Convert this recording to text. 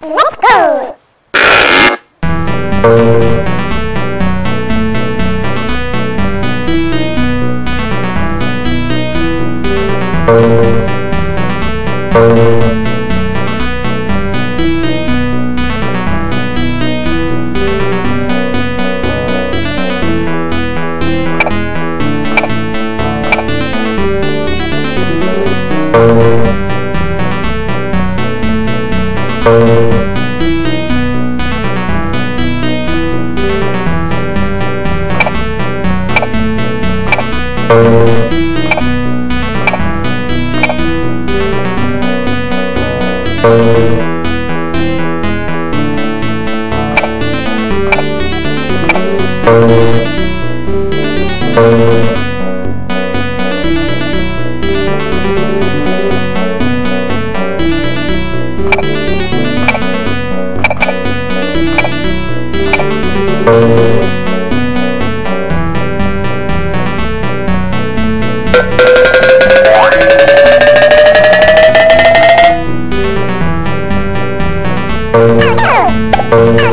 Let's go! Thank you. Bye.